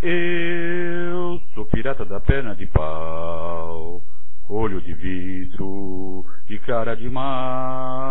Eu sou pirata da perna de pau, olho de vidro e cara de mar.